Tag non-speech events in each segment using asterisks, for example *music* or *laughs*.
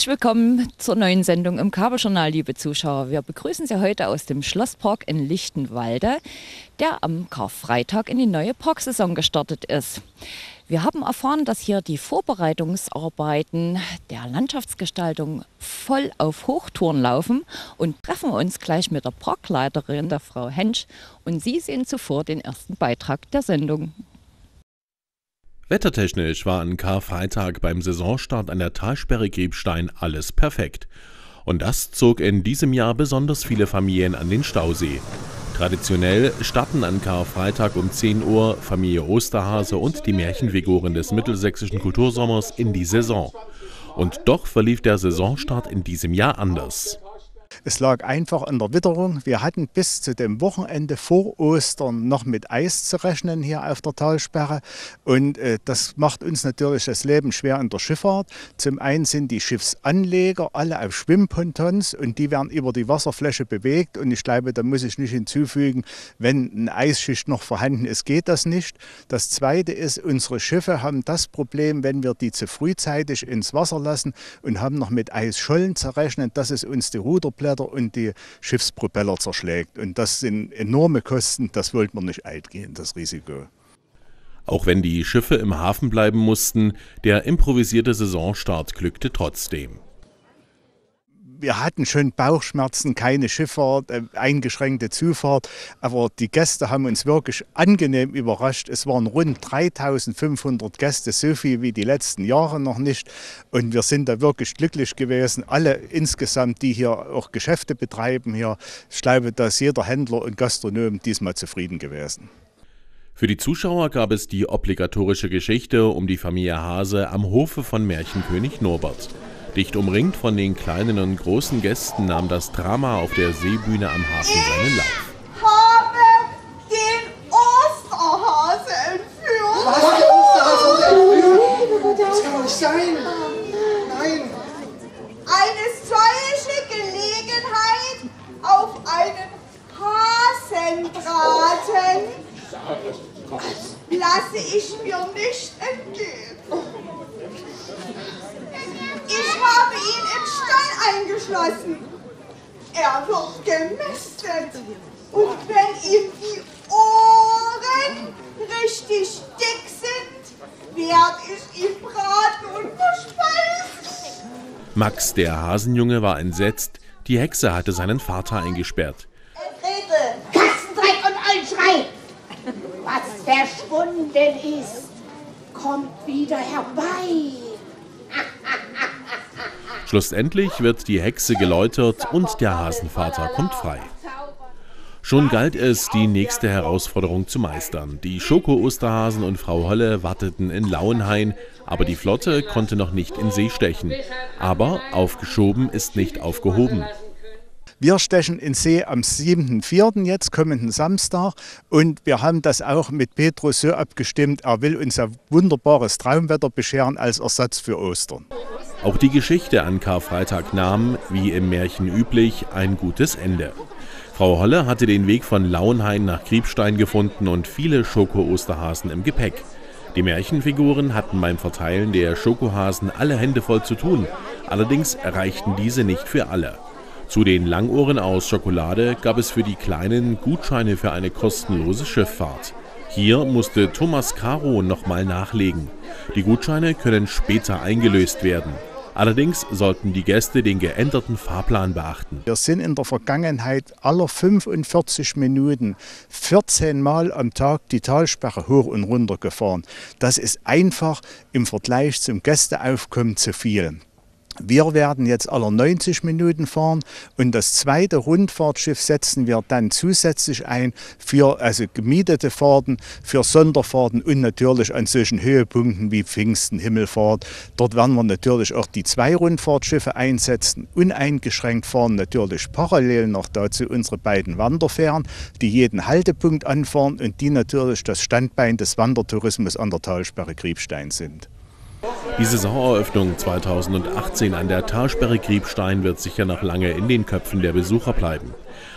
Herzlich willkommen zur neuen Sendung im Kabeljournal, liebe Zuschauer. Wir begrüßen Sie heute aus dem Schlosspark in Lichtenwalde, der am Karfreitag in die neue Parksaison gestartet ist. Wir haben erfahren, dass hier die Vorbereitungsarbeiten der Landschaftsgestaltung voll auf Hochtouren laufen und treffen uns gleich mit der Parkleiterin, der Frau Hensch. Und Sie sehen zuvor den ersten Beitrag der Sendung. Wettertechnisch war an Karfreitag beim Saisonstart an der Talsperre Grebstein alles perfekt. Und das zog in diesem Jahr besonders viele Familien an den Stausee. Traditionell starten an Karfreitag um 10 Uhr Familie Osterhase und die Märchenfiguren des mittelsächsischen Kultursommers in die Saison. Und doch verlief der Saisonstart in diesem Jahr anders. Es lag einfach an der Witterung. Wir hatten bis zu dem Wochenende vor Ostern noch mit Eis zu rechnen hier auf der Talsperre. Und äh, das macht uns natürlich das Leben schwer in der Schifffahrt. Zum einen sind die Schiffsanleger alle auf Schwimmpontons und die werden über die Wasserfläche bewegt. Und ich glaube, da muss ich nicht hinzufügen, wenn eine Eisschicht noch vorhanden ist, geht das nicht. Das Zweite ist, unsere Schiffe haben das Problem, wenn wir die zu frühzeitig ins Wasser lassen und haben noch mit Eisschollen zu rechnen, dass es uns die Ruderplätze Triebwerder und die Schiffspropeller zerschlägt. Und das sind enorme Kosten, das wollte man nicht eingehen, das Risiko. Auch wenn die Schiffe im Hafen bleiben mussten, der improvisierte Saisonstart glückte trotzdem wir hatten schon Bauchschmerzen, keine Schifffahrt, äh, eingeschränkte Zufahrt, aber die Gäste haben uns wirklich angenehm überrascht. Es waren rund 3500 Gäste, so viel wie die letzten Jahre noch nicht. Und wir sind da wirklich glücklich gewesen. Alle insgesamt, die hier auch Geschäfte betreiben hier, ich glaube, dass jeder Händler und Gastronom diesmal zufrieden gewesen. Für die Zuschauer gab es die obligatorische Geschichte um die Familie Hase am Hofe von Märchenkönig Norbert. Dicht umringt von den kleinen und großen Gästen nahm das Drama auf der Seebühne am Hafen seinen Lauf. Ich habe den Osterhase entführt. Was? Der Osterhase entführt? Das kann doch nicht sein. Nein. Eine solche Gelegenheit auf einen Hasenbraten lasse ich mir nicht entgehen. Ich habe Stall eingeschlossen. Er wird gemästet. Und wenn ihm die Ohren richtig dick sind, werde ich ihn braten und verspeisen. Max, der Hasenjunge, war entsetzt. Die Hexe hatte seinen Vater eingesperrt. Gretel, Kastendreck und Eulenschrei! Was verschwunden ist, kommt wieder herbei. Schlussendlich wird die Hexe geläutert und der Hasenvater kommt frei. Schon galt es, die nächste Herausforderung zu meistern. Die Schoko-Osterhasen und Frau Holle warteten in Lauenhain, aber die Flotte konnte noch nicht in See stechen. Aber aufgeschoben ist nicht aufgehoben. Wir stechen in See am 7.4. jetzt, kommenden Samstag. Und wir haben das auch mit Petrus so abgestimmt, er will uns ein wunderbares Traumwetter bescheren als Ersatz für Ostern. Auch die Geschichte an Karfreitag nahm, wie im Märchen üblich, ein gutes Ende. Frau Holle hatte den Weg von Lauenhain nach Kriebstein gefunden und viele Schoko-Osterhasen im Gepäck. Die Märchenfiguren hatten beim Verteilen der Schokohasen alle Hände voll zu tun, allerdings erreichten diese nicht für alle. Zu den Langohren aus Schokolade gab es für die Kleinen Gutscheine für eine kostenlose Schifffahrt. Hier musste Thomas Caro nochmal nachlegen. Die Gutscheine können später eingelöst werden. Allerdings sollten die Gäste den geänderten Fahrplan beachten. Wir sind in der Vergangenheit aller 45 Minuten 14 Mal am Tag die Talsperre hoch und runter gefahren. Das ist einfach im Vergleich zum Gästeaufkommen zu viel. Wir werden jetzt alle 90 Minuten fahren und das zweite Rundfahrtschiff setzen wir dann zusätzlich ein für also gemietete Fahrten, für Sonderfahrten und natürlich an solchen Höhepunkten wie Pfingsten, Himmelfahrt. Dort werden wir natürlich auch die zwei Rundfahrtschiffe einsetzen. Uneingeschränkt fahren natürlich parallel noch dazu unsere beiden Wanderfähren, die jeden Haltepunkt anfahren und die natürlich das Standbein des Wandertourismus an der Talsperre Griebstein sind. Die Saisoneröffnung 2018 an der Talsperre Griebstein wird sicher noch lange in den Köpfen der Besucher bleiben,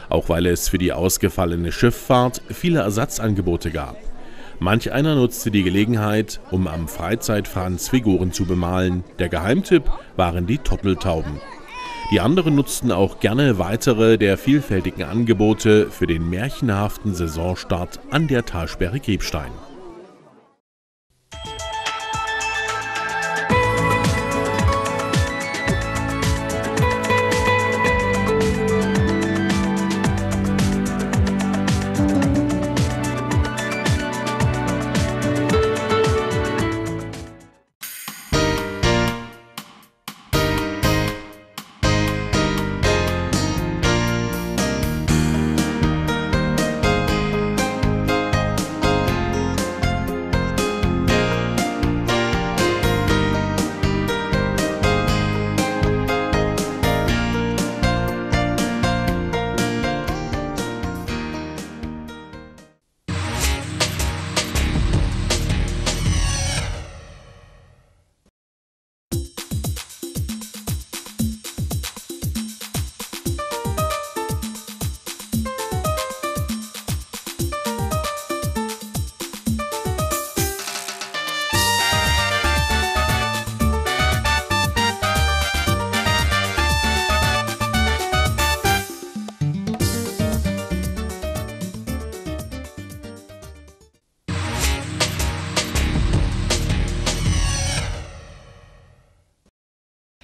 auch weil es für die ausgefallene Schifffahrt viele Ersatzangebote gab. Manch einer nutzte die Gelegenheit, um am Freizeitfranz Figuren zu bemalen. Der Geheimtipp waren die Totteltauben. Die anderen nutzten auch gerne weitere der vielfältigen Angebote für den märchenhaften Saisonstart an der Talsperre Griebstein.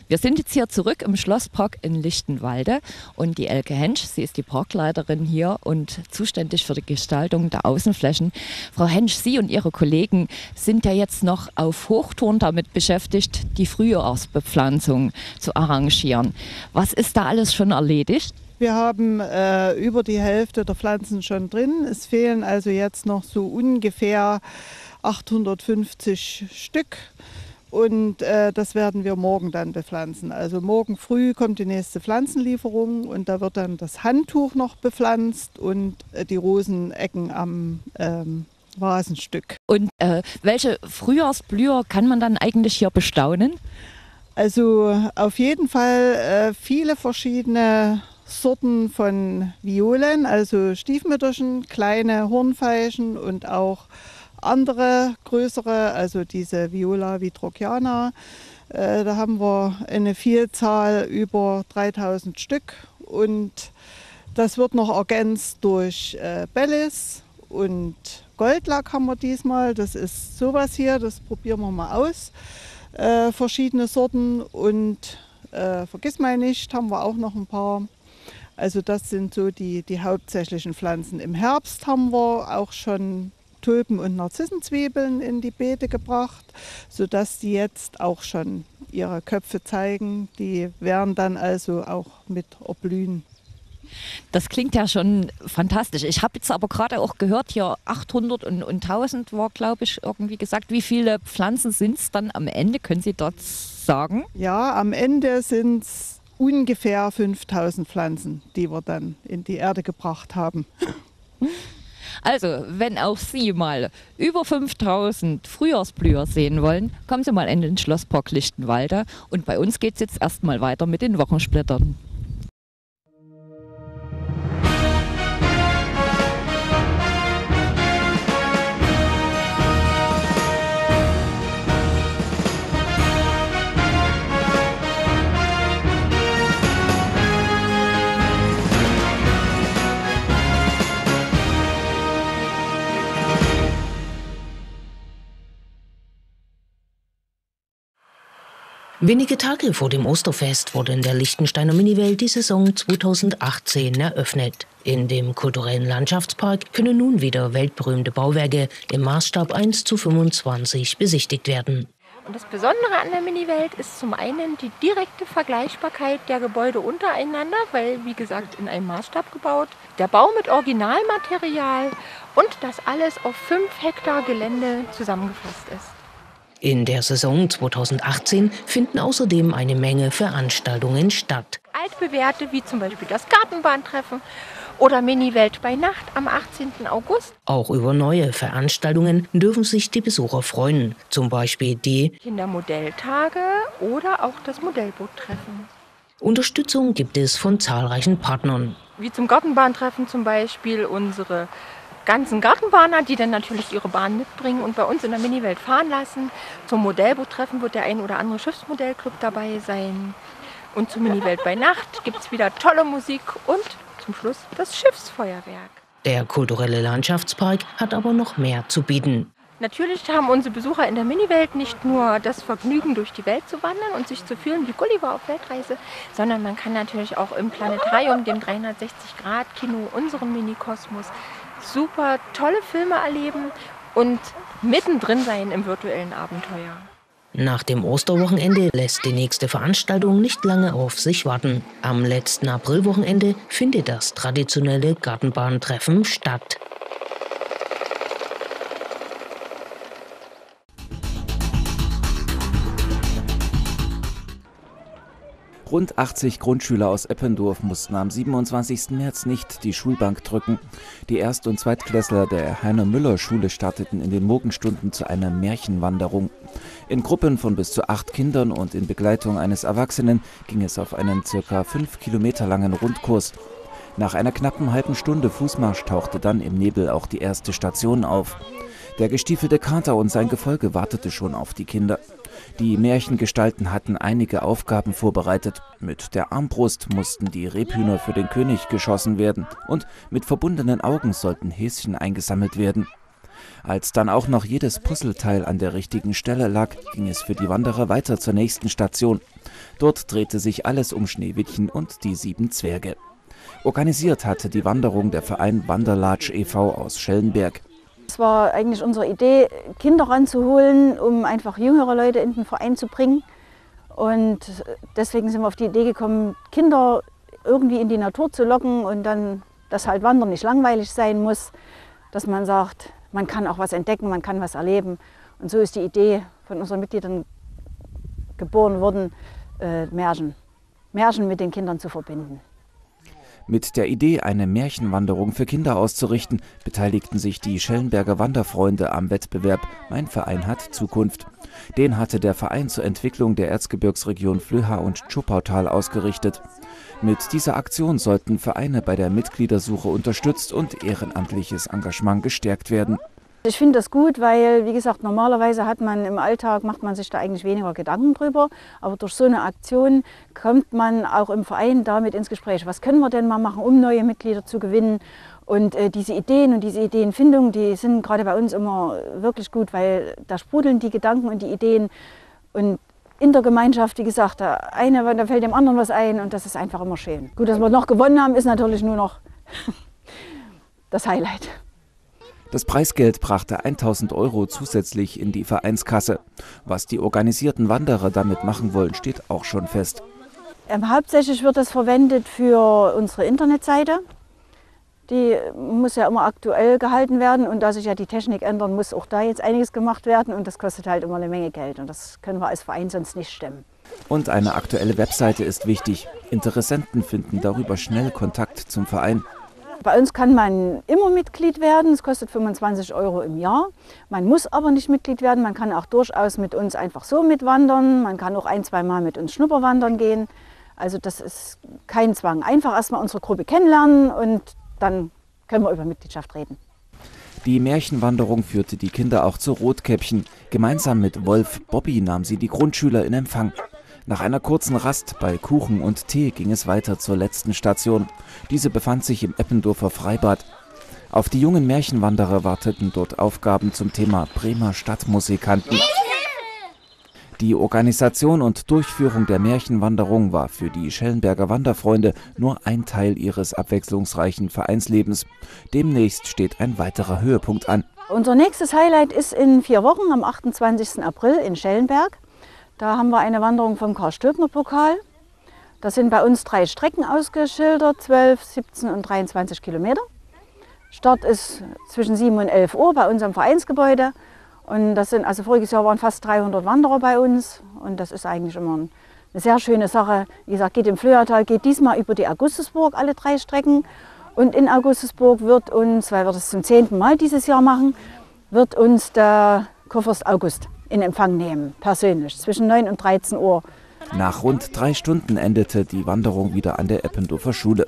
Wir sind jetzt hier zurück im Schlosspark in Lichtenwalde und die Elke Hensch, sie ist die Parkleiterin hier und zuständig für die Gestaltung der Außenflächen. Frau Hensch, Sie und Ihre Kollegen sind ja jetzt noch auf Hochtouren damit beschäftigt, die Frühjahrsbepflanzung zu arrangieren. Was ist da alles schon erledigt? Wir haben äh, über die Hälfte der Pflanzen schon drin. Es fehlen also jetzt noch so ungefähr 850 Stück. Und äh, das werden wir morgen dann bepflanzen. Also morgen früh kommt die nächste Pflanzenlieferung und da wird dann das Handtuch noch bepflanzt und äh, die Rosenecken am ähm, Vasenstück. Und äh, welche Frühjahrsblüher kann man dann eigentlich hier bestaunen? Also auf jeden Fall äh, viele verschiedene Sorten von Violen, also Stiefmütterchen, kleine Hornfeilchen und auch andere größere, also diese Viola vitrociana. Äh, da haben wir eine Vielzahl über 3000 Stück und das wird noch ergänzt durch äh, Bellis und Goldlack haben wir diesmal. Das ist sowas hier, das probieren wir mal aus. Äh, verschiedene Sorten und äh, vergiss mal nicht, haben wir auch noch ein paar. Also das sind so die, die hauptsächlichen Pflanzen. Im Herbst haben wir auch schon Tulpen- und Narzissenzwiebeln in die Beete gebracht, sodass die jetzt auch schon ihre Köpfe zeigen. Die werden dann also auch mit erblühen. Das klingt ja schon fantastisch. Ich habe jetzt aber gerade auch gehört, hier 800 und, und 1000 war, glaube ich, irgendwie gesagt. Wie viele Pflanzen sind es dann am Ende? Können Sie dort sagen? Ja, am Ende sind es ungefähr 5000 Pflanzen, die wir dann in die Erde gebracht haben. Also, wenn auch Sie mal über 5000 Frühjahrsblüher sehen wollen, kommen Sie mal in den Schlosspark Lichtenwalde. Und bei uns geht es jetzt erstmal weiter mit den Wochensplittern. Wenige Tage vor dem Osterfest wurde in der Liechtensteiner Miniwelt die Saison 2018 eröffnet. In dem kulturellen Landschaftspark können nun wieder weltberühmte Bauwerke im Maßstab 1 zu 25 besichtigt werden. Und das Besondere an der Miniwelt ist zum einen die direkte Vergleichbarkeit der Gebäude untereinander, weil, wie gesagt, in einem Maßstab gebaut, der Bau mit Originalmaterial und das alles auf 5 Hektar Gelände zusammengefasst ist. In der Saison 2018 finden außerdem eine Menge Veranstaltungen statt. Altbewährte wie zum Beispiel das Gartenbahntreffen oder Mini-Welt bei Nacht am 18. August. Auch über neue Veranstaltungen dürfen sich die Besucher freuen. Zum Beispiel die Kindermodelltage oder auch das Modellboottreffen. Unterstützung gibt es von zahlreichen Partnern. Wie zum Gartenbahntreffen zum Beispiel unsere ganzen Gartenbahner, die dann natürlich ihre Bahn mitbringen und bei uns in der Miniwelt fahren lassen. Zum Modellboottreffen wird der ein oder andere Schiffsmodellclub dabei sein. Und zur Miniwelt bei Nacht gibt es wieder tolle Musik und zum Schluss das Schiffsfeuerwerk. Der kulturelle Landschaftspark hat aber noch mehr zu bieten. Natürlich haben unsere Besucher in der Miniwelt nicht nur das Vergnügen, durch die Welt zu wandern und sich zu fühlen wie Gulliver auf Weltreise, sondern man kann natürlich auch im Planetarium, dem 360-Grad-Kino, unserem Minikosmos, super tolle Filme erleben und mittendrin sein im virtuellen Abenteuer. Nach dem Osterwochenende lässt die nächste Veranstaltung nicht lange auf sich warten. Am letzten Aprilwochenende findet das traditionelle Gartenbahntreffen statt. Rund 80 Grundschüler aus Eppendorf mussten am 27. März nicht die Schulbank drücken. Die Erst- und Zweitklässler der Heiner-Müller-Schule starteten in den Morgenstunden zu einer Märchenwanderung. In Gruppen von bis zu acht Kindern und in Begleitung eines Erwachsenen ging es auf einen circa fünf Kilometer langen Rundkurs. Nach einer knappen halben Stunde Fußmarsch tauchte dann im Nebel auch die erste Station auf. Der gestiefelte Kater und sein Gefolge wartete schon auf die Kinder. Die Märchengestalten hatten einige Aufgaben vorbereitet. Mit der Armbrust mussten die Rebhühner für den König geschossen werden und mit verbundenen Augen sollten Häschen eingesammelt werden. Als dann auch noch jedes Puzzleteil an der richtigen Stelle lag, ging es für die Wanderer weiter zur nächsten Station. Dort drehte sich alles um Schneewittchen und die sieben Zwerge. Organisiert hatte die Wanderung der Verein Wanderlatsch e.V. aus Schellenberg. Es war eigentlich unsere Idee, Kinder ranzuholen, um einfach jüngere Leute in den Verein zu bringen. Und deswegen sind wir auf die Idee gekommen, Kinder irgendwie in die Natur zu locken und dann, dass halt Wandern nicht langweilig sein muss, dass man sagt, man kann auch was entdecken, man kann was erleben. Und so ist die Idee von unseren Mitgliedern geboren worden, äh, Märchen, Märchen mit den Kindern zu verbinden. Mit der Idee, eine Märchenwanderung für Kinder auszurichten, beteiligten sich die Schellenberger Wanderfreunde am Wettbewerb Mein Verein hat Zukunft. Den hatte der Verein zur Entwicklung der Erzgebirgsregion Flöha und Tschuppautal ausgerichtet. Mit dieser Aktion sollten Vereine bei der Mitgliedersuche unterstützt und ehrenamtliches Engagement gestärkt werden. Ich finde das gut, weil, wie gesagt, normalerweise hat man im Alltag, macht man sich da eigentlich weniger Gedanken drüber. Aber durch so eine Aktion kommt man auch im Verein damit ins Gespräch. Was können wir denn mal machen, um neue Mitglieder zu gewinnen? Und äh, diese Ideen und diese Ideenfindung, die sind gerade bei uns immer wirklich gut, weil da sprudeln die Gedanken und die Ideen. Und in der Gemeinschaft, wie gesagt, der eine, da fällt dem anderen was ein und das ist einfach immer schön. Gut, dass wir noch gewonnen haben, ist natürlich nur noch *laughs* das Highlight. Das Preisgeld brachte 1000 Euro zusätzlich in die Vereinskasse. Was die organisierten Wanderer damit machen wollen, steht auch schon fest. Ähm, hauptsächlich wird das verwendet für unsere Internetseite. Die muss ja immer aktuell gehalten werden und da sich ja die Technik ändern, muss auch da jetzt einiges gemacht werden und das kostet halt immer eine Menge Geld und das können wir als Verein sonst nicht stemmen. Und eine aktuelle Webseite ist wichtig. Interessenten finden darüber schnell Kontakt zum Verein. Bei uns kann man immer Mitglied werden. Es kostet 25 Euro im Jahr. Man muss aber nicht Mitglied werden. Man kann auch durchaus mit uns einfach so mitwandern. Man kann auch ein, zwei Mal mit uns Schnupperwandern gehen. Also das ist kein Zwang. Einfach erstmal unsere Gruppe kennenlernen und dann können wir über Mitgliedschaft reden. Die Märchenwanderung führte die Kinder auch zu Rotkäppchen. Gemeinsam mit Wolf Bobby nahm sie die Grundschüler in Empfang. Nach einer kurzen Rast bei Kuchen und Tee ging es weiter zur letzten Station. Diese befand sich im Eppendorfer Freibad. Auf die jungen Märchenwanderer warteten dort Aufgaben zum Thema Bremer Stadtmusikanten. Die Organisation und Durchführung der Märchenwanderung war für die Schellenberger Wanderfreunde nur ein Teil ihres abwechslungsreichen Vereinslebens. Demnächst steht ein weiterer Höhepunkt an. Unser nächstes Highlight ist in vier Wochen am 28. April in Schellenberg. Da haben wir eine Wanderung vom Karl-Stöbner-Pokal. Das sind bei uns drei Strecken ausgeschildert, 12, 17 und 23 Kilometer. Start ist zwischen 7 und 11 Uhr bei unserem Vereinsgebäude. Und das sind, also voriges Jahr waren fast 300 Wanderer bei uns. Und das ist eigentlich immer eine sehr schöne Sache. Wie gesagt, geht im Flöhertal, geht diesmal über die Augustusburg, alle drei Strecken. Und in Augustusburg wird uns, weil wir das zum zehnten Mal dieses Jahr machen, wird uns der Kurfürst August in Empfang nehmen, persönlich, zwischen 9 und 13 Uhr. Nach rund drei Stunden endete die Wanderung wieder an der Eppendorfer Schule.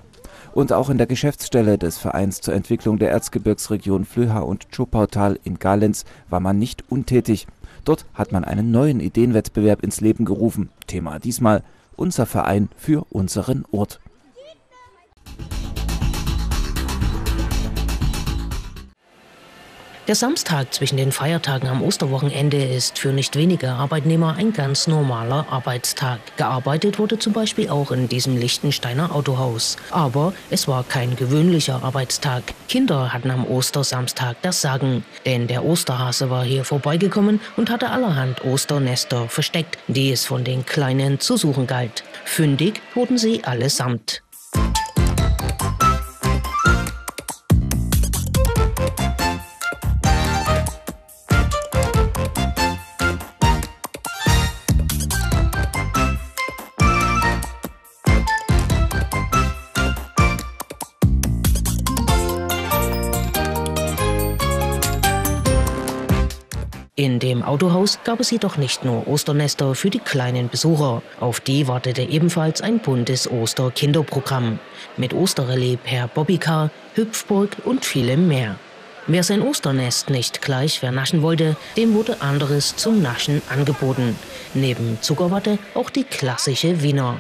Und auch in der Geschäftsstelle des Vereins zur Entwicklung der Erzgebirgsregion Flöha und Schopautal in Galenz war man nicht untätig. Dort hat man einen neuen Ideenwettbewerb ins Leben gerufen. Thema diesmal unser Verein für unseren Ort. Der Samstag zwischen den Feiertagen am Osterwochenende ist für nicht wenige Arbeitnehmer ein ganz normaler Arbeitstag. Gearbeitet wurde zum Beispiel auch in diesem Lichtensteiner Autohaus. Aber es war kein gewöhnlicher Arbeitstag. Kinder hatten am Ostersamstag das Sagen. Denn der Osterhase war hier vorbeigekommen und hatte allerhand Osternester versteckt, die es von den Kleinen zu suchen galt. Fündig wurden sie allesamt. Autohaus gab es jedoch nicht nur Osternester für die kleinen Besucher. Auf die wartete ebenfalls ein buntes Osterkinderprogramm mit Osterrallye per Bobbycar, Hüpfburg und vielem mehr. Wer sein Osternest nicht gleich vernaschen wollte, dem wurde anderes zum Naschen angeboten. Neben Zuckerwatte auch die klassische Wiener.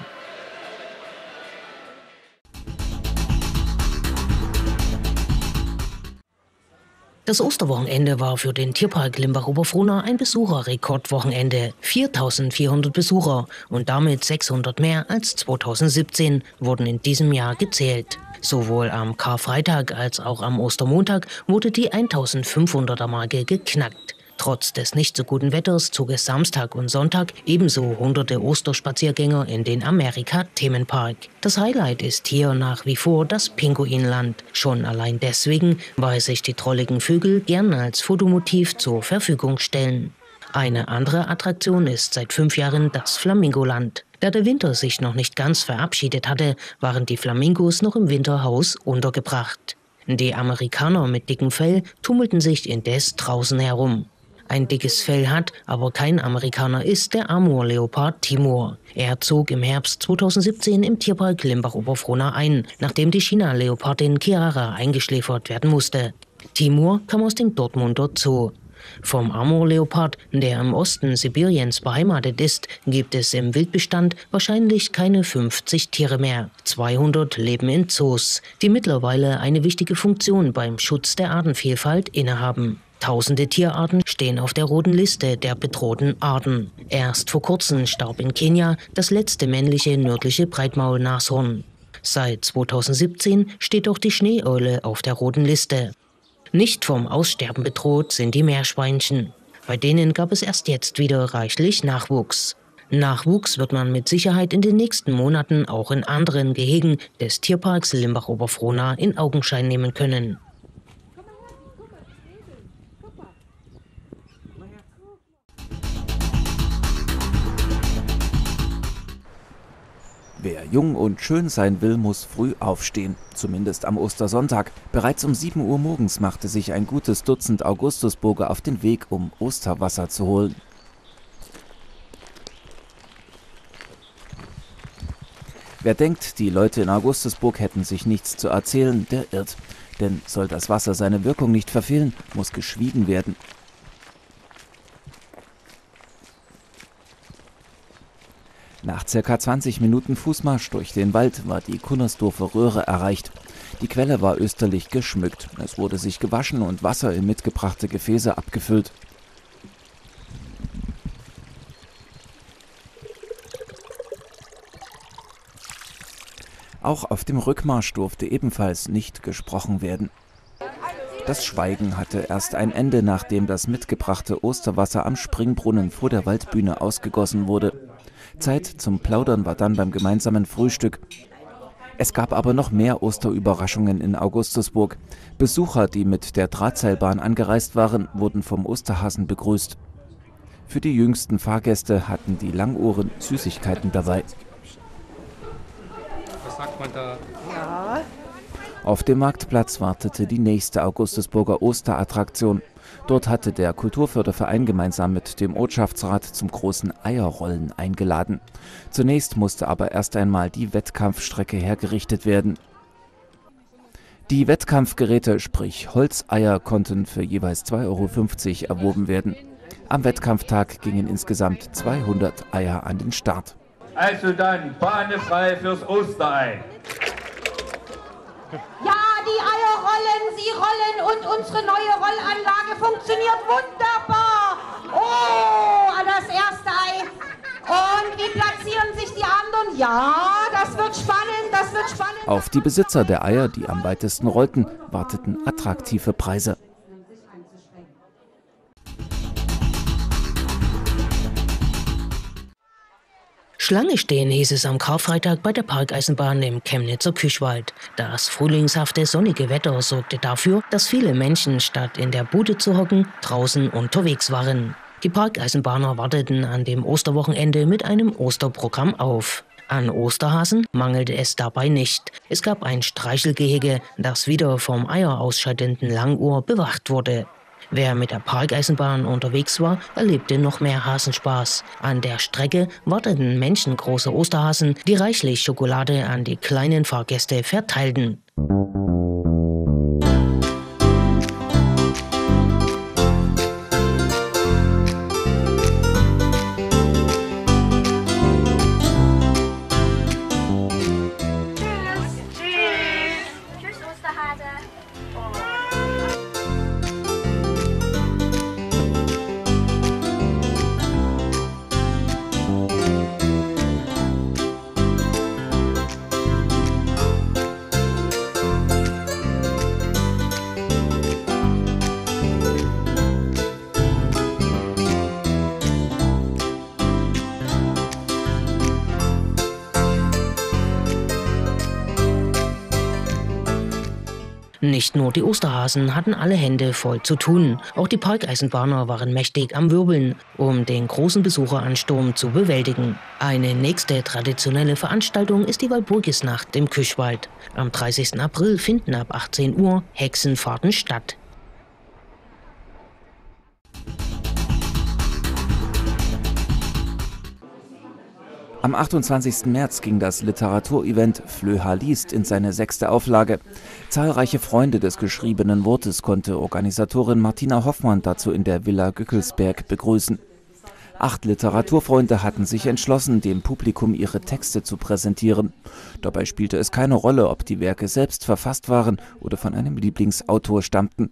Das Osterwochenende war für den Tierpark Limbach-Oberfrohna ein Besucherrekordwochenende. 4400 Besucher und damit 600 mehr als 2017 wurden in diesem Jahr gezählt. Sowohl am Karfreitag als auch am Ostermontag wurde die 1500er Marke geknackt. Trotz des nicht so guten Wetters zog es Samstag und Sonntag ebenso hunderte Osterspaziergänger in den Amerika-Themenpark. Das Highlight ist hier nach wie vor das Pinguinland. Schon allein deswegen, weil sich die trolligen Vögel gern als Fotomotiv zur Verfügung stellen. Eine andere Attraktion ist seit fünf Jahren das Flamingoland. Da der Winter sich noch nicht ganz verabschiedet hatte, waren die Flamingos noch im Winterhaus untergebracht. Die Amerikaner mit dickem Fell tummelten sich indes draußen herum ein dickes Fell hat, aber kein Amerikaner ist, der Amur-Leopard Timur. Er zog im Herbst 2017 im Tierpark Limbach-Oberfrohna ein, nachdem die China-Leopardin Chiara eingeschläfert werden musste. Timur kam aus dem Dortmunder Zoo. Vom Amur-Leopard, der im Osten Sibiriens beheimatet ist, gibt es im Wildbestand wahrscheinlich keine 50 Tiere mehr. 200 leben in Zoos, die mittlerweile eine wichtige Funktion beim Schutz der Artenvielfalt innehaben. Tausende Tierarten stehen auf der roten Liste der bedrohten Arten. Erst vor kurzem starb in Kenia das letzte männliche nördliche Breitmaulnashorn. Seit 2017 steht auch die Schneeeule auf der roten Liste. Nicht vom Aussterben bedroht sind die Meerschweinchen. Bei denen gab es erst jetzt wieder reichlich Nachwuchs. Nachwuchs wird man mit Sicherheit in den nächsten Monaten auch in anderen Gehegen des Tierparks Limbach-Oberfrohna in Augenschein nehmen können. Wer jung und schön sein will, muss früh aufstehen, zumindest am Ostersonntag. Bereits um 7 Uhr morgens machte sich ein gutes Dutzend Augustusburger auf den Weg, um Osterwasser zu holen. Wer denkt, die Leute in Augustusburg hätten sich nichts zu erzählen, der irrt. Denn soll das Wasser seine Wirkung nicht verfehlen, muss geschwiegen werden. Nach circa 20 Minuten Fußmarsch durch den Wald war die Kunnersdorfer Röhre erreicht. Die Quelle war österlich geschmückt. Es wurde sich gewaschen und Wasser in mitgebrachte Gefäße abgefüllt. Auch auf dem Rückmarsch durfte ebenfalls nicht gesprochen werden. Das Schweigen hatte erst ein Ende, nachdem das mitgebrachte Osterwasser am Springbrunnen vor der Waldbühne ausgegossen wurde. Zeit zum Plaudern war dann beim gemeinsamen Frühstück. Es gab aber noch mehr Osterüberraschungen in Augustusburg. Besucher, die mit der Drahtseilbahn angereist waren, wurden vom Osterhasen begrüßt. Für die jüngsten Fahrgäste hatten die Langohren Süßigkeiten dabei. Was sagt man da? Ja. Auf dem Marktplatz wartete die nächste Augustusburger Osterattraktion. Dort hatte der Kulturförderverein gemeinsam mit dem Ortschaftsrat zum großen Eierrollen eingeladen. Zunächst musste aber erst einmal die Wettkampfstrecke hergerichtet werden. Die Wettkampfgeräte, sprich Holzeier, konnten für jeweils 2,50 Euro erworben werden. Am Wettkampftag gingen insgesamt 200 Eier an den Start. Also dann, Bahne frei fürs Osterei. Ja, rollen, sie rollen und unsere neue Rollanlage funktioniert wunderbar. Oh, das erste Ei. Und wie platzieren sich die anderen? Ja, das wird spannend, das wird spannend. Auf die Besitzer der Eier, die am weitesten rollten, warteten attraktive Preise. Schlange stehen hieß es am Karfreitag bei der Parkeisenbahn im Chemnitzer Küchwald. Das frühlingshafte sonnige Wetter sorgte dafür, dass viele Menschen statt in der Bude zu hocken, draußen unterwegs waren. Die Parkeisenbahner warteten an dem Osterwochenende mit einem Osterprogramm auf. An Osterhasen mangelte es dabei nicht. Es gab ein Streichelgehege, das wieder vom Eier ausscheidenden Langohr bewacht wurde. Wer mit der Parkeisenbahn unterwegs war, erlebte noch mehr Hasenspaß. An der Strecke warteten menschengroße Osterhasen, die reichlich Schokolade an die kleinen Fahrgäste verteilten. Nicht nur die Osterhasen hatten alle Hände voll zu tun. Auch die Parkeisenbahner waren mächtig am Wirbeln, um den großen Besucheransturm zu bewältigen. Eine nächste traditionelle Veranstaltung ist die Walpurgisnacht im Küchwald. Am 30. April finden ab 18 Uhr Hexenfahrten statt. Am 28. März ging das Literaturevent Flöha liest in seine sechste Auflage. Zahlreiche Freunde des geschriebenen Wortes konnte Organisatorin Martina Hoffmann dazu in der Villa Gückelsberg begrüßen. Acht Literaturfreunde hatten sich entschlossen, dem Publikum ihre Texte zu präsentieren. Dabei spielte es keine Rolle, ob die Werke selbst verfasst waren oder von einem Lieblingsautor stammten.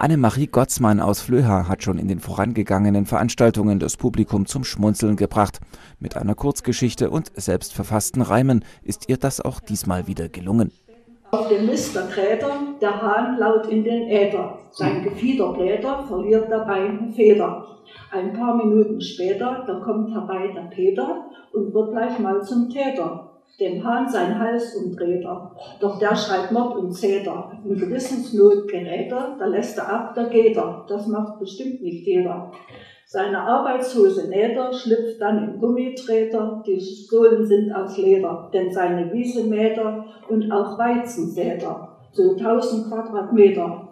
Annemarie Gottsmann aus Flöha hat schon in den vorangegangenen Veranstaltungen das Publikum zum Schmunzeln gebracht. Mit einer Kurzgeschichte und selbstverfassten Reimen ist ihr das auch diesmal wieder gelungen. Auf dem Mist der Träder, der Hahn laut in den Äther. Sein Gefiederblätter verliert dabei eine Feder. Ein paar Minuten später, da kommt herbei der Peter und wird gleich mal zum Täter dem Hahn sein Hals umdreht er. Doch der schreit Mord und Zeter. In Gewissensnot gerät er, da lässt er ab, da geht er. Das macht bestimmt nicht jeder. Seine Arbeitshose näht er, schlüpft dann in Gummitreter, die Sohlen sind aus Leder, denn seine Wiese mäht er und auch Weizen sät er, so tausend Quadratmeter.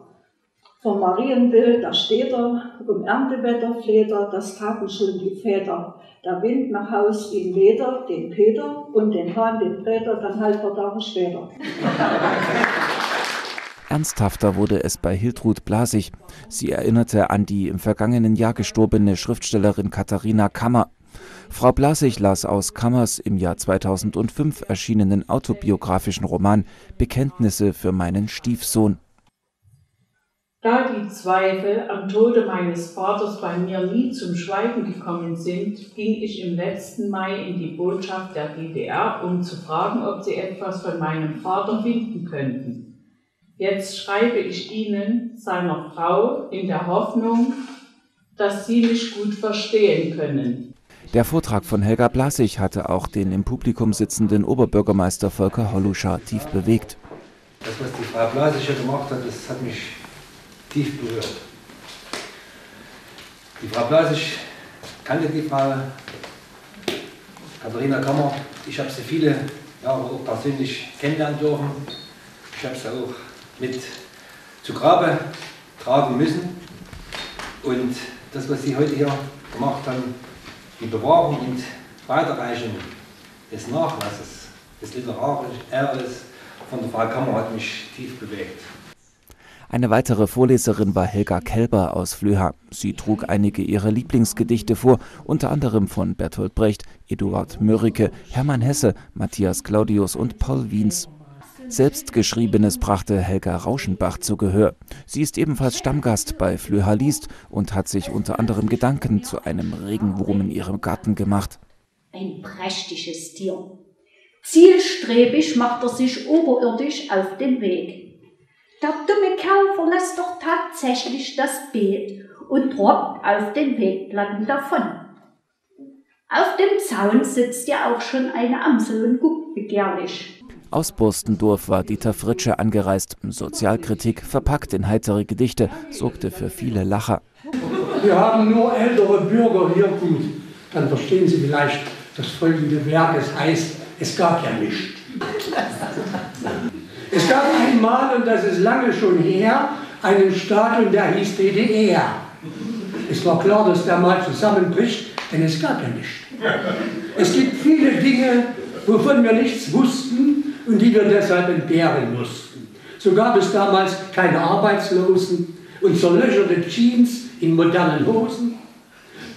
Vom Marienbild, da steht er, um Erntewetter fleht er, das taten schon die Väter. Der Wind nach Haus ihn weder, den Peter und den Hahn, den Präter, dann halt paar Tage später. *laughs* Ernsthafter wurde es bei Hiltrud Blasig. Sie erinnerte an die im vergangenen Jahr gestorbene Schriftstellerin Katharina Kammer. Frau Blasig las aus Kammers im Jahr 2005 erschienenen autobiografischen Roman Bekenntnisse für meinen Stiefsohn. Da die Zweifel am Tode meines Vaters bei mir nie zum Schweigen gekommen sind, ging ich im letzten Mai in die Botschaft der DDR, um zu fragen, ob sie etwas von meinem Vater finden könnten. Jetzt schreibe ich Ihnen, seiner Frau, in der Hoffnung, dass Sie mich gut verstehen können. Der Vortrag von Helga Blasig hatte auch den im Publikum sitzenden Oberbürgermeister Volker Holluscher tief bewegt. Das, was die Frau Blasig hier gemacht hat, das hat mich tief berührt. Die Frau Blasig kannte die Frau Katharina Kammer. Ich habe sie viele Jahre auch persönlich kennenlernen dürfen. Ich habe sie auch mit zu Grabe tragen müssen. Und das, was Sie heute hier gemacht haben, die Bewahrung und Weiterreichung des Nachlasses, des Literarischen Erbes von der Frau Kammer hat mich tief bewegt. Eine weitere Vorleserin war Helga Kelber aus Flöha. Sie trug einige ihrer Lieblingsgedichte vor, unter anderem von Bertolt Brecht, Eduard Mörike, Hermann Hesse, Matthias Claudius und Paul Wiens. Selbstgeschriebenes brachte Helga Rauschenbach zu Gehör. Sie ist ebenfalls Stammgast bei Flöha liest und hat sich unter anderem Gedanken zu einem Regenwurm in ihrem Garten gemacht. Ein prächtiges Tier. Zielstrebig macht er sich oberirdisch auf den Weg. Der dumme Kerl verlässt doch tatsächlich das Beet und robbt auf den Wegplatten davon. Auf dem Zaun sitzt ja auch schon eine Amsel und guckt begehrlich. Aus Burstendorf war Dieter Fritsche angereist. Sozialkritik, verpackt in heitere Gedichte, sorgte für viele Lacher. Wir haben nur ältere Bürger hier, gut. Dann verstehen Sie vielleicht das folgende Werk. Es heißt, es gab ja nichts. Gab einmal, und das ist lange schon her, einen Staat und der hieß DDR. Es war klar, dass der mal zusammenbricht, denn es gab ja nichts. Es gibt viele Dinge, wovon wir nichts wussten und die wir deshalb entbehren mussten. So gab es damals keine Arbeitslosen und zerlöcherte Jeans in modernen Hosen.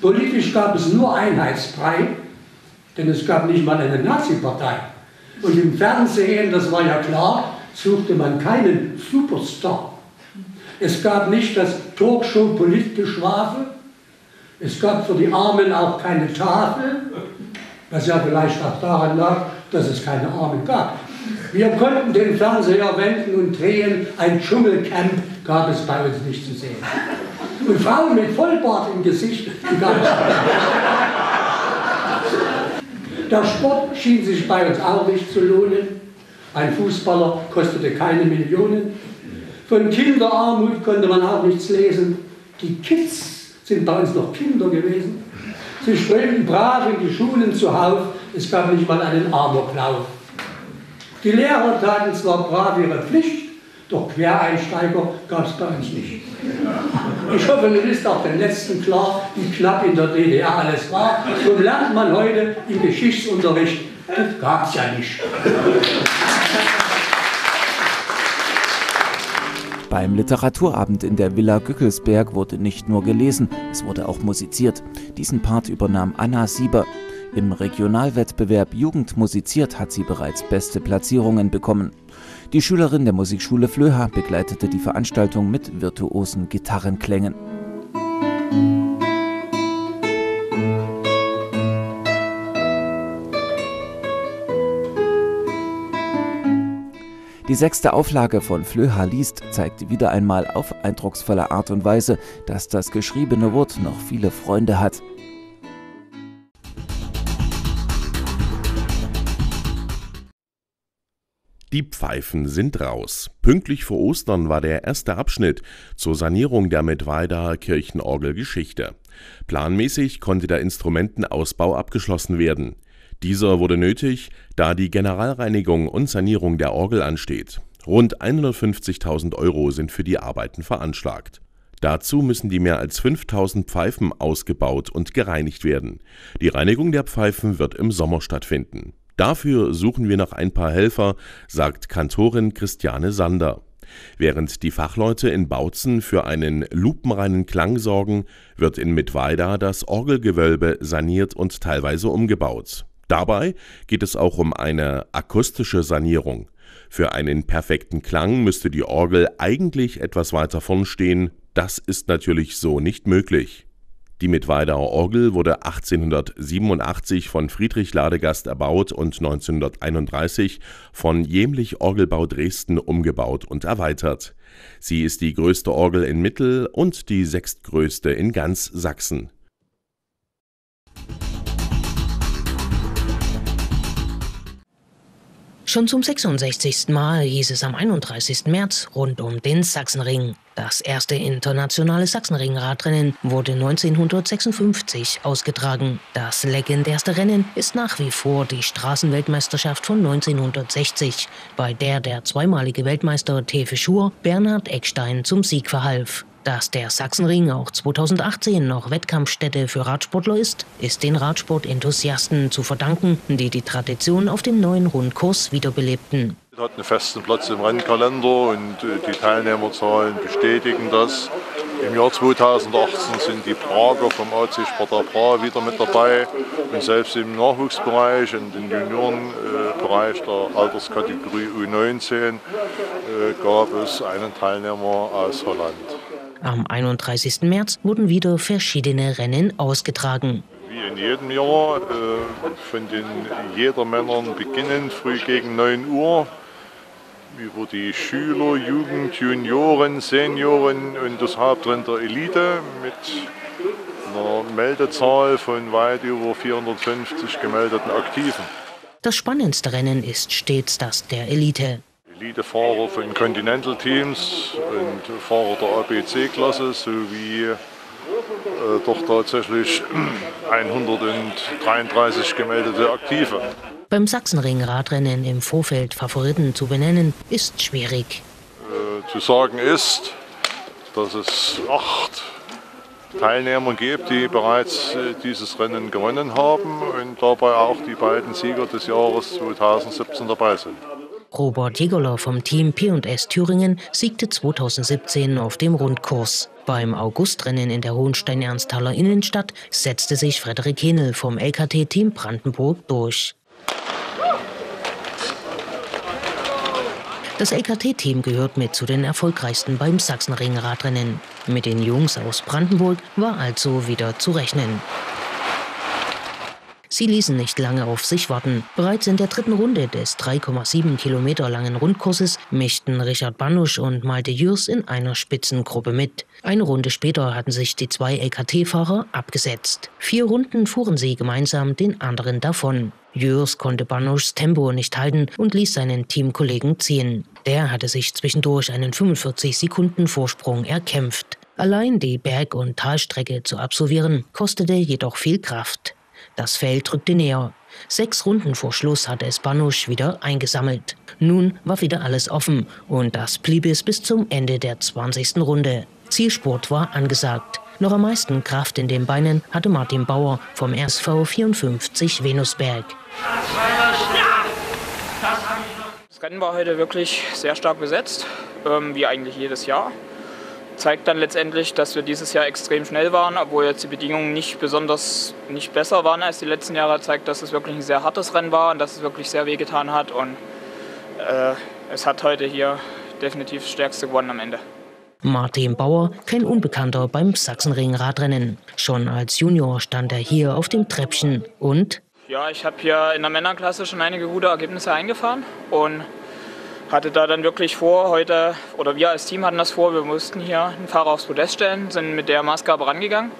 Politisch gab es nur Einheitsbrei, denn es gab nicht mal eine Nazi-Partei. Und im Fernsehen, das war ja klar, suchte man keinen Superstar. Es gab nicht das Talkshow-Politgeschwafel. Es gab für die Armen auch keine Tafel, was ja vielleicht auch daran lag, dass es keine Armen gab. Wir konnten den Fernseher wenden und drehen, ein Dschungelcamp gab es bei uns nicht zu sehen. Und Frauen mit Vollbart im Gesicht gab es Der Sport schien sich bei uns auch nicht zu lohnen. Ein Fußballer kostete keine Millionen. Von Kinderarmut konnte man auch nichts lesen. Die Kids sind bei uns noch Kinder gewesen. Sie strömten brav in die Schulen zuhauf. Es gab nicht mal einen Amoklauf. Die Lehrer taten zwar brav ihre Pflicht, doch Quereinsteiger gab es bei uns nicht. Ich hoffe, nun ist auch den Letzten klar, wie knapp in der DDR alles war. So lernt man heute im Geschichtsunterricht, das gab es ja nicht. Beim Literaturabend in der Villa Gückelsberg wurde nicht nur gelesen, es wurde auch musiziert. Diesen Part übernahm Anna Sieber. Im Regionalwettbewerb Jugend musiziert hat sie bereits beste Platzierungen bekommen. Die Schülerin der Musikschule Flöha begleitete die Veranstaltung mit virtuosen Gitarrenklängen. Die sechste Auflage von Flöha liest zeigt wieder einmal auf eindrucksvolle Art und Weise, dass das geschriebene Wort noch viele Freunde hat. Die Pfeifen sind raus. Pünktlich vor Ostern war der erste Abschnitt zur Sanierung der Mittweidaer Kirchenorgel Geschichte. Planmäßig konnte der Instrumentenausbau abgeschlossen werden. Dieser wurde nötig, da die Generalreinigung und Sanierung der Orgel ansteht. Rund 150.000 Euro sind für die Arbeiten veranschlagt. Dazu müssen die mehr als 5000 Pfeifen ausgebaut und gereinigt werden. Die Reinigung der Pfeifen wird im Sommer stattfinden. Dafür suchen wir noch ein paar Helfer, sagt Kantorin Christiane Sander. Während die Fachleute in Bautzen für einen lupenreinen Klang sorgen, wird in Mittweida das Orgelgewölbe saniert und teilweise umgebaut. Dabei geht es auch um eine akustische Sanierung. Für einen perfekten Klang müsste die Orgel eigentlich etwas weiter vorn stehen, das ist natürlich so nicht möglich. Die Mittweidauer Orgel wurde 1887 von Friedrich Ladegast erbaut und 1931 von Jemlich Orgelbau Dresden umgebaut und erweitert. Sie ist die größte Orgel in Mittel- und die sechstgrößte in ganz Sachsen. Schon zum 66. Mal hieß es am 31. März rund um den Sachsenring. Das erste internationale Sachsenring-Radrennen wurde 1956 ausgetragen. Das legendärste Rennen ist nach wie vor die Straßenweltmeisterschaft von 1960, bei der der zweimalige Weltmeister Tefe Schur Bernhard Eckstein zum Sieg verhalf. Dass der Sachsenring auch 2018 noch Wettkampfstätte für Radsportler ist, ist den Radsportenthusiasten zu verdanken, die die Tradition auf dem neuen Rundkurs wiederbelebten. Hat einen festen Platz im Rennkalender und äh, die Teilnehmerzahlen bestätigen das. Im Jahr 2018 sind die Prager vom AC Sparta Prag wieder mit dabei und selbst im Nachwuchsbereich und im Juniorenbereich der Alterskategorie U19 äh, gab es einen Teilnehmer aus Holland. Am 31. März wurden wieder verschiedene Rennen ausgetragen. Wie in jedem Jahr äh, von den Jedermännern beginnend früh gegen 9 Uhr über die Schüler, Jugend, Junioren, Senioren und das Hauptrennen der Elite mit einer Meldezahl von weit über 450 gemeldeten Aktiven. Das spannendste Rennen ist stets das der Elite. Elitefahrer von Continental Teams und Fahrer der ABC-Klasse sowie äh, doch tatsächlich *clears throat* 133 gemeldete Aktive. Beim Sachsenring-Radrennen im Vorfeld Favoriten zu benennen, ist schwierig. Äh, zu sagen ist, dass es acht Teilnehmer gibt, die bereits äh, dieses Rennen gewonnen haben und dabei auch die beiden Sieger des Jahres 2017 dabei sind. Robert Jägerler vom Team P&S Thüringen siegte 2017 auf dem Rundkurs. Beim Augustrennen in der Hohenstein-Ernsthaler Innenstadt setzte sich Frederik Henel vom LKT-Team Brandenburg durch. Das LKT-Team gehört mit zu den erfolgreichsten beim Sachsenring-Radrennen. Mit den Jungs aus Brandenburg war also wieder zu rechnen. Sie ließen nicht lange auf sich warten. Bereits in der dritten Runde des 3,7 Kilometer langen Rundkurses mischten Richard Banusch und Malte Jürs in einer Spitzengruppe mit. Eine Runde später hatten sich die zwei LKT-Fahrer abgesetzt. Vier Runden fuhren sie gemeinsam den anderen davon. Jörs konnte Banuschs Tempo nicht halten und ließ seinen Teamkollegen ziehen. Der hatte sich zwischendurch einen 45 Sekunden Vorsprung erkämpft. Allein die Berg- und Talstrecke zu absolvieren, kostete jedoch viel Kraft. Das Feld rückte näher. Sechs Runden vor Schluss hatte es Banusch wieder eingesammelt. Nun war wieder alles offen und das blieb es bis zum Ende der 20. Runde. Zielsport war angesagt. Noch am meisten Kraft in den Beinen hatte Martin Bauer vom RSV 54 Venusberg. Das Rennen war heute wirklich sehr stark besetzt, ähm, wie eigentlich jedes Jahr. Zeigt dann letztendlich, dass wir dieses Jahr extrem schnell waren, obwohl jetzt die Bedingungen nicht besonders nicht besser waren als die letzten Jahre. Zeigt, dass es wirklich ein sehr hartes Rennen war und dass es wirklich sehr wehgetan hat. Und äh, es hat heute hier definitiv das Stärkste gewonnen am Ende. Martin Bauer, kein Unbekannter beim Sachsenring-Radrennen. Schon als Junior stand er hier auf dem Treppchen und ja, ich habe hier in der Männerklasse schon einige gute Ergebnisse eingefahren und hatte da dann wirklich vor, heute, oder wir als Team hatten das vor, wir mussten hier einen Fahrer aufs Podest stellen, sind mit der Maßgabe rangegangen.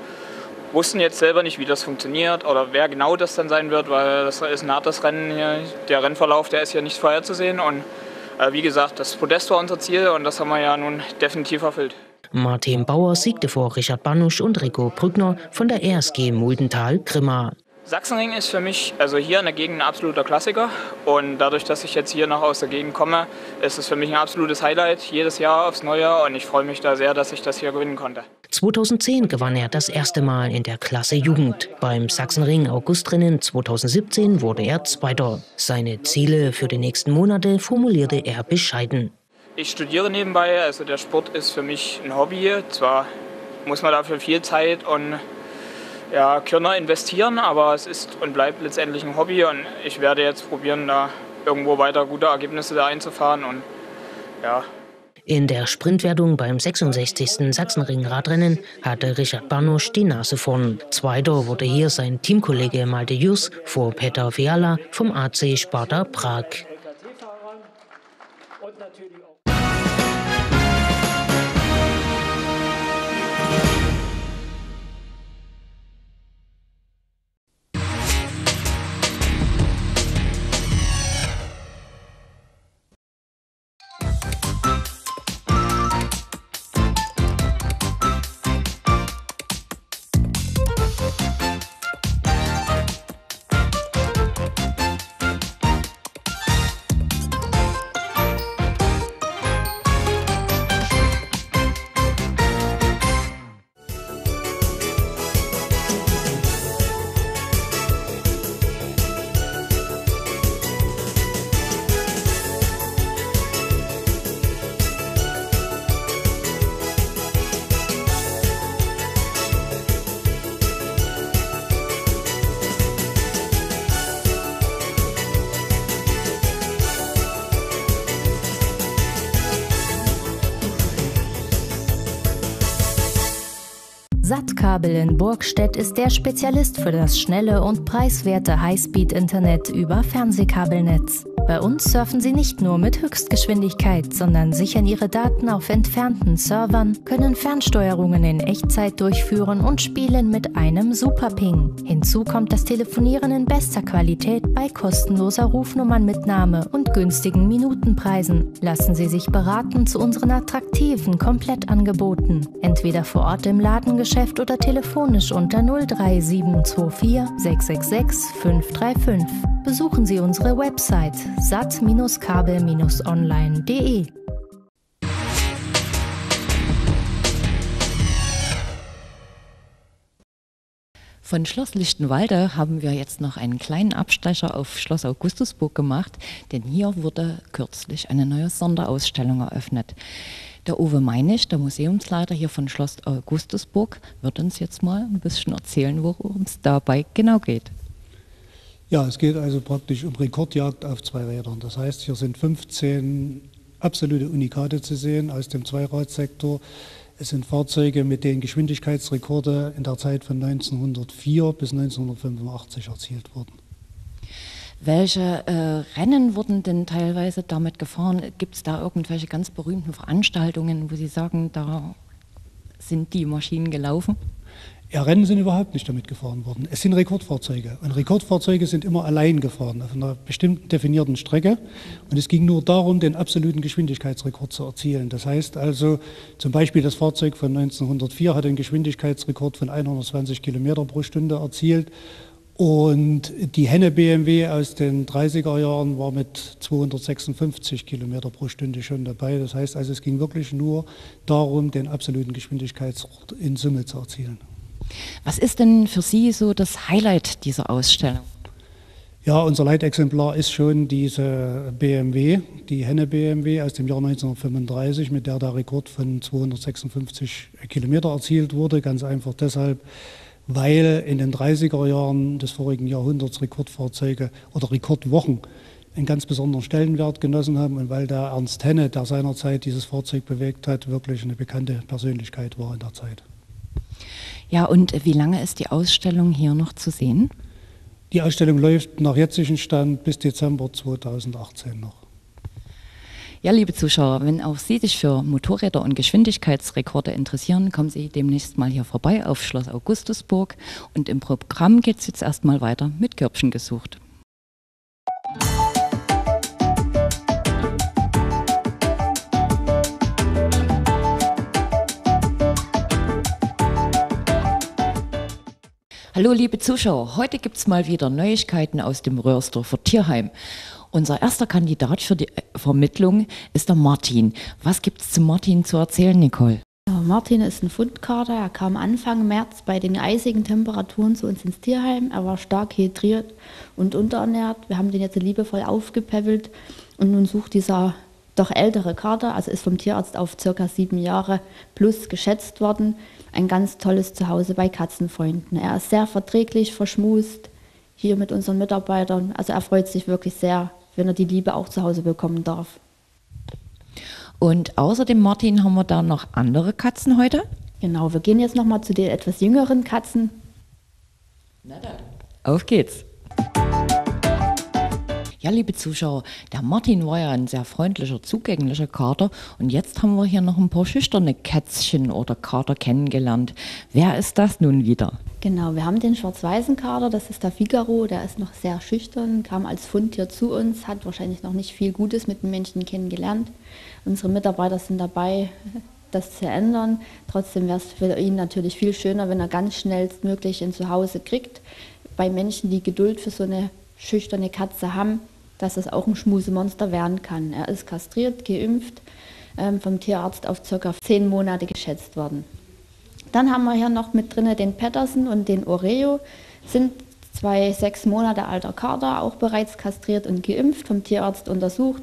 Wussten jetzt selber nicht, wie das funktioniert oder wer genau das dann sein wird, weil das ist ein hartes Rennen hier. Der Rennverlauf, der ist ja nicht vorherzusehen. Und äh, wie gesagt, das Podest war unser Ziel und das haben wir ja nun definitiv erfüllt. Martin Bauer siegte vor Richard Banusch und Rico Brückner von der RSG Muldental-Grimma. Sachsenring ist für mich, also hier in der Gegend, ein absoluter Klassiker. Und dadurch, dass ich jetzt hier noch aus der Gegend komme, ist es für mich ein absolutes Highlight jedes Jahr aufs Neue. Und ich freue mich da sehr, dass ich das hier gewinnen konnte. 2010 gewann er das erste Mal in der Klasse Jugend. Beim Sachsenring Augustrennen 2017 wurde er Zweiter. Seine Ziele für die nächsten Monate formulierte er bescheiden. Ich studiere nebenbei, also der Sport ist für mich ein Hobby. Zwar muss man dafür viel Zeit und ja, Körner investieren, aber es ist und bleibt letztendlich ein Hobby und ich werde jetzt probieren, da irgendwo weiter gute Ergebnisse da einzufahren und ja. In der Sprintwertung beim 66. Sachsenring-Radrennen hatte Richard Banusch die Nase vorn. Zweiter wurde hier sein Teamkollege Malte Jus vor Peter Fiala vom AC Sparta Prag. Sattkabel in Burgstedt ist der Spezialist für das schnelle und preiswerte Highspeed-Internet über Fernsehkabelnetz. Bei uns surfen Sie nicht nur mit Höchstgeschwindigkeit, sondern sichern Ihre Daten auf entfernten Servern, können Fernsteuerungen in Echtzeit durchführen und spielen mit einem Superping. Hinzu kommt das Telefonieren in bester Qualität bei kostenloser Rufnummernmitnahme und günstigen Minutenpreisen. Lassen Sie sich beraten zu unseren attraktiven Komplettangeboten. Entweder vor Ort im Ladengeschäft oder telefonisch unter 03724 666 535. Besuchen Sie unsere Website sat-kabel-online.de. Von Schloss Lichtenwalde haben wir jetzt noch einen kleinen Abstecher auf Schloss Augustusburg gemacht, denn hier wurde kürzlich eine neue Sonderausstellung eröffnet. Der Uwe Meinig, der Museumsleiter hier von Schloss Augustusburg, wird uns jetzt mal ein bisschen erzählen, worum es dabei genau geht. Ja, es geht also praktisch um Rekordjagd auf zwei Rädern. Das heißt, hier sind 15 absolute Unikate zu sehen aus dem Zweiradsektor. Es sind Fahrzeuge, mit denen Geschwindigkeitsrekorde in der Zeit von 1904 bis 1985 erzielt wurden. Welche äh, Rennen wurden denn teilweise damit gefahren? Gibt es da irgendwelche ganz berühmten Veranstaltungen, wo Sie sagen, da sind die Maschinen gelaufen? Ja, Rennen sind überhaupt nicht damit gefahren worden. Es sind Rekordfahrzeuge. Und Rekordfahrzeuge sind immer allein gefahren, auf einer bestimmten definierten Strecke. Und es ging nur darum, den absoluten Geschwindigkeitsrekord zu erzielen. Das heißt also, zum Beispiel das Fahrzeug von 1904 hat einen Geschwindigkeitsrekord von 120 Kilometer pro Stunde erzielt. Und die Henne BMW aus den 30er Jahren war mit 256 Kilometer pro Stunde schon dabei. Das heißt also, es ging wirklich nur darum, den absoluten Geschwindigkeitsrekord in Summe zu erzielen. Was ist denn für Sie so das Highlight dieser Ausstellung? Ja, unser Leitexemplar ist schon diese BMW, die Henne BMW aus dem Jahr 1935, mit der der Rekord von 256 Kilometer erzielt wurde. Ganz einfach deshalb, weil in den 30er Jahren des vorigen Jahrhunderts Rekordfahrzeuge oder Rekordwochen einen ganz besonderen Stellenwert genossen haben und weil der Ernst Henne, der seinerzeit dieses Fahrzeug bewegt hat, wirklich eine bekannte Persönlichkeit war in der Zeit. Ja, und wie lange ist die Ausstellung hier noch zu sehen? Die Ausstellung läuft nach jetzigem Stand bis Dezember 2018 noch. Ja, liebe Zuschauer, wenn auch Sie sich für Motorräder und Geschwindigkeitsrekorde interessieren, kommen Sie demnächst mal hier vorbei auf Schloss Augustusburg. Und im Programm geht es jetzt erstmal weiter mit Körbchen gesucht. Hallo liebe Zuschauer, heute gibt es mal wieder Neuigkeiten aus dem Röhrsdorfer Tierheim. Unser erster Kandidat für die äh, Vermittlung ist der Martin. Was gibt es zu Martin zu erzählen, Nicole? Martin ist ein Fundkater. Er kam Anfang März bei den eisigen Temperaturen zu uns ins Tierheim. Er war stark hydriert und unterernährt. Wir haben den jetzt liebevoll aufgepäppelt und nun sucht dieser doch ältere Kater, also ist vom Tierarzt auf circa sieben Jahre plus geschätzt worden, ein ganz tolles Zuhause bei Katzenfreunden. Er ist sehr verträglich, verschmust hier mit unseren Mitarbeitern. Also er freut sich wirklich sehr, wenn er die Liebe auch zu Hause bekommen darf. Und außer dem Martin haben wir da noch andere Katzen heute? Genau, wir gehen jetzt noch mal zu den etwas jüngeren Katzen. Na dann. Auf geht's. Ja, liebe Zuschauer, der Martin war ja ein sehr freundlicher, zugänglicher Kater und jetzt haben wir hier noch ein paar schüchterne Kätzchen oder Kater kennengelernt. Wer ist das nun wieder? Genau, wir haben den schwarz-weißen Kater, das ist der Figaro, der ist noch sehr schüchtern, kam als Fundtier zu uns, hat wahrscheinlich noch nicht viel Gutes mit den Menschen kennengelernt. Unsere Mitarbeiter sind dabei, *laughs* das zu ändern. Trotzdem wäre es für ihn natürlich viel schöner, wenn er ganz schnellstmöglich ein Zuhause kriegt. Bei Menschen, die Geduld für so eine schüchterne Katze haben, dass es auch ein Schmusemonster werden kann. Er ist kastriert, geimpft, ähm, vom Tierarzt auf ca. zehn Monate geschätzt worden. Dann haben wir hier noch mit drin den Patterson und den Oreo, sind zwei sechs Monate alter Kater, auch bereits kastriert und geimpft, vom Tierarzt untersucht,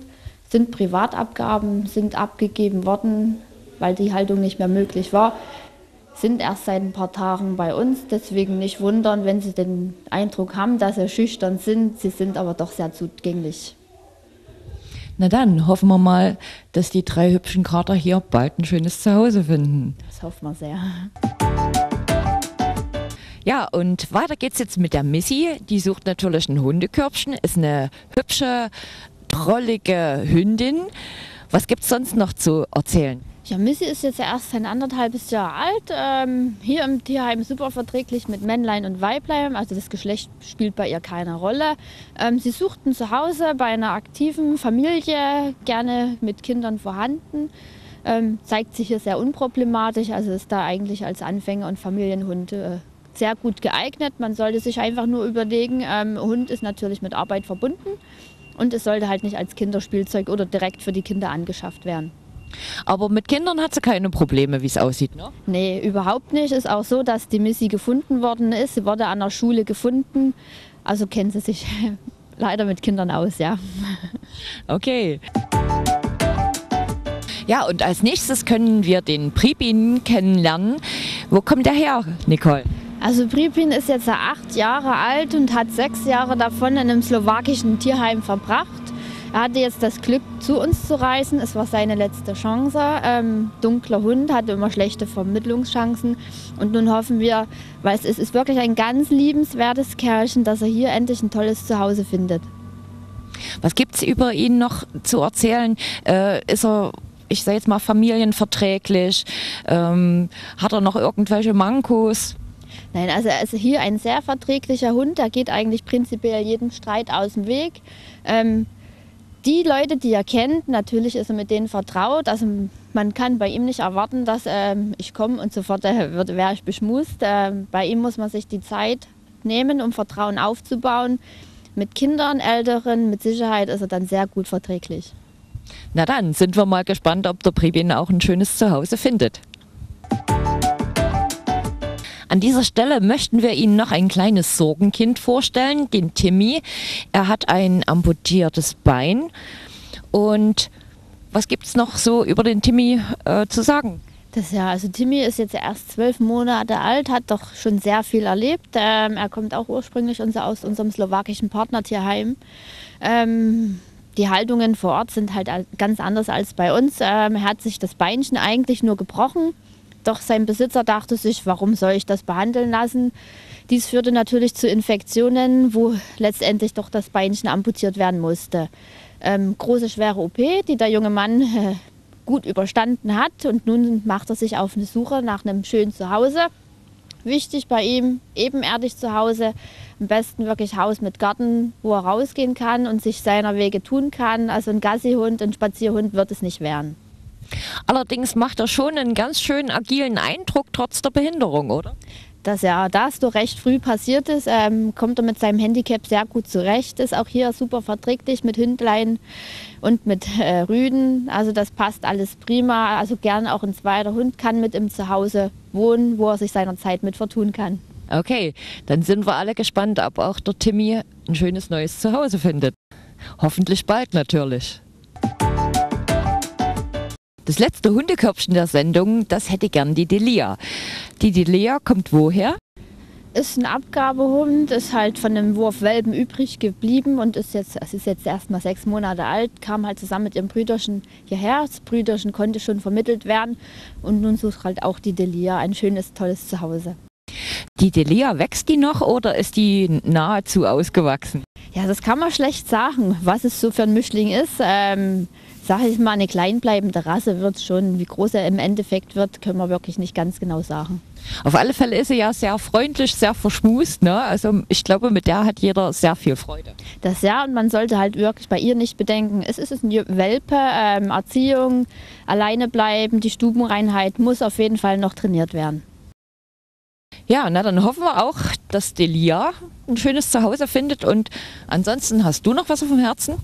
sind Privatabgaben, sind abgegeben worden, weil die Haltung nicht mehr möglich war sind erst seit ein paar Tagen bei uns. Deswegen nicht wundern, wenn Sie den Eindruck haben, dass Sie schüchtern sind. Sie sind aber doch sehr zugänglich. Na dann hoffen wir mal, dass die drei hübschen Kater hier bald ein schönes Zuhause finden. Das hoffen wir sehr. Ja, und weiter geht's jetzt mit der Missy. Die sucht natürlich ein Hundekörbchen, ist eine hübsche, trollige Hündin. Was gibt's sonst noch zu erzählen? Ja, Missy ist jetzt erst ein anderthalbes Jahr alt. Ähm, hier im Tierheim super verträglich mit Männlein und Weiblein. Also das Geschlecht spielt bei ihr keine Rolle. Ähm, sie sucht ein Zuhause bei einer aktiven Familie, gerne mit Kindern vorhanden. Ähm, zeigt sich hier sehr unproblematisch. Also ist da eigentlich als Anfänger und Familienhund äh, sehr gut geeignet. Man sollte sich einfach nur überlegen, ähm, Hund ist natürlich mit Arbeit verbunden und es sollte halt nicht als Kinderspielzeug oder direkt für die Kinder angeschafft werden. Aber mit Kindern hat sie keine Probleme, wie es aussieht, ne? Nee, überhaupt nicht. Ist auch so, dass die Missy gefunden worden ist. Sie wurde an der Schule gefunden. Also kennen sie sich *laughs* leider mit Kindern aus, ja. Okay. Ja, und als nächstes können wir den Pripin kennenlernen. Wo kommt der her, Nicole? Also Pripin ist jetzt acht Jahre alt und hat sechs Jahre davon in einem slowakischen Tierheim verbracht. Er hatte jetzt das Glück, zu uns zu reisen. Es war seine letzte Chance. Ähm, dunkler Hund hatte immer schlechte Vermittlungschancen. Und nun hoffen wir, weil es ist, ist wirklich ein ganz liebenswertes Kerlchen, dass er hier endlich ein tolles Zuhause findet. Was gibt es über ihn noch zu erzählen? Äh, ist er ich sage jetzt mal familienverträglich? Ähm, hat er noch irgendwelche Mankos? Nein, also er ist hier ein sehr verträglicher Hund. Er geht eigentlich prinzipiell jedem Streit aus dem Weg. Ähm, die Leute, die er kennt, natürlich ist er mit denen vertraut. Also man kann bei ihm nicht erwarten, dass ähm, ich komme und sofort äh, wäre ich beschmust. Ähm, bei ihm muss man sich die Zeit nehmen, um Vertrauen aufzubauen. Mit Kindern, Älteren, mit Sicherheit ist er dann sehr gut verträglich. Na dann sind wir mal gespannt, ob der Pribin auch ein schönes Zuhause findet. An dieser Stelle möchten wir Ihnen noch ein kleines Sorgenkind vorstellen, den Timmy. Er hat ein amputiertes Bein. Und was gibt es noch so über den Timmy äh, zu sagen? Das ja, also Timmy ist jetzt erst zwölf Monate alt, hat doch schon sehr viel erlebt. Ähm, er kommt auch ursprünglich aus unserem slowakischen Partnertierheim. Ähm, die Haltungen vor Ort sind halt ganz anders als bei uns. Ähm, er hat sich das Beinchen eigentlich nur gebrochen doch sein Besitzer dachte sich, warum soll ich das behandeln lassen? Dies führte natürlich zu Infektionen, wo letztendlich doch das Beinchen amputiert werden musste. Ähm, große, schwere OP, die der junge Mann äh, gut überstanden hat. Und nun macht er sich auf eine Suche nach einem schönen Zuhause. Wichtig bei ihm, ebenerdig zu Hause, am besten wirklich Haus mit Garten, wo er rausgehen kann und sich seiner Wege tun kann. Also ein Gassihund, ein Spazierhund wird es nicht werden. Allerdings macht er schon einen ganz schönen agilen Eindruck trotz der Behinderung, oder? dass er das doch recht früh passiert ist, ähm, kommt er mit seinem Handicap sehr gut zurecht, ist auch hier super verträglich mit Hündlein und mit äh, Rüden. Also das passt alles prima. Also gern auch ein zweiter Hund kann mit im Zuhause wohnen, wo er sich seiner Zeit mit vertun kann. Okay, dann sind wir alle gespannt, ob auch der Timmy ein schönes neues Zuhause findet. Hoffentlich bald natürlich. Das letzte Hundekörbchen der Sendung, das hätte gern die Delia. Die Delia kommt woher? Ist ein Abgabehund, ist halt von einem Wurf Welpen übrig geblieben und ist jetzt, es ist jetzt erst mal sechs Monate alt, kam halt zusammen mit ihrem Brüderchen hierher. Das Brüderchen konnte schon vermittelt werden und nun sucht halt auch die Delia ein schönes, tolles Zuhause. Die Delia, wächst die noch oder ist die nahezu ausgewachsen? Ja, das kann man schlecht sagen, was es so für ein Mischling ist. Ähm, sage ich mal, eine kleinbleibende Rasse wird schon. Wie groß er im Endeffekt wird, können wir wirklich nicht ganz genau sagen. Auf alle Fälle ist er ja sehr freundlich, sehr verschmust. Ne? Also ich glaube, mit der hat jeder sehr viel Freude. Das ja, und man sollte halt wirklich bei ihr nicht bedenken, es ist ein Welpe, ähm, Erziehung, alleine bleiben, die Stubenreinheit muss auf jeden Fall noch trainiert werden. Ja, na dann hoffen wir auch, dass Delia ein schönes Zuhause findet. Und ansonsten hast du noch was auf dem Herzen?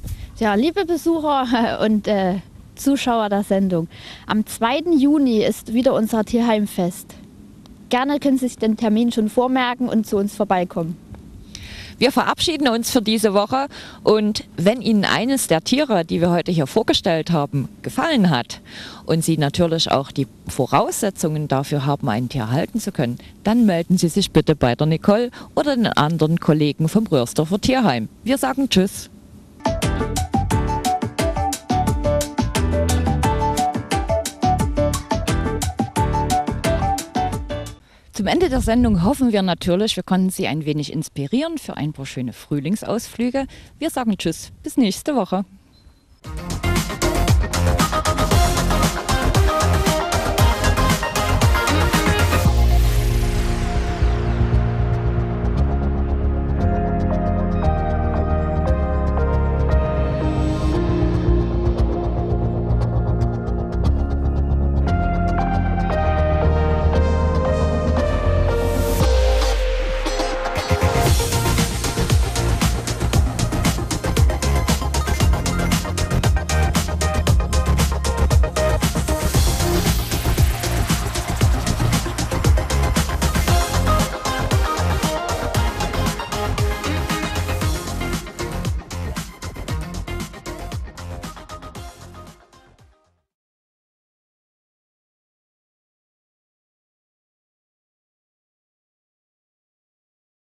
Ja, liebe Besucher *laughs* und äh, Zuschauer der Sendung, am 2. Juni ist wieder unser Tierheimfest. Gerne können Sie sich den Termin schon vormerken und zu uns vorbeikommen. Wir verabschieden uns für diese Woche und wenn Ihnen eines der Tiere, die wir heute hier vorgestellt haben, gefallen hat und Sie natürlich auch die Voraussetzungen dafür haben, ein Tier halten zu können, dann melden Sie sich bitte bei der Nicole oder den anderen Kollegen vom Röhrsdorfer Tierheim. Wir sagen Tschüss. Zum Ende der Sendung hoffen wir natürlich, wir konnten Sie ein wenig inspirieren für ein paar schöne Frühlingsausflüge. Wir sagen Tschüss, bis nächste Woche.